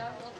God will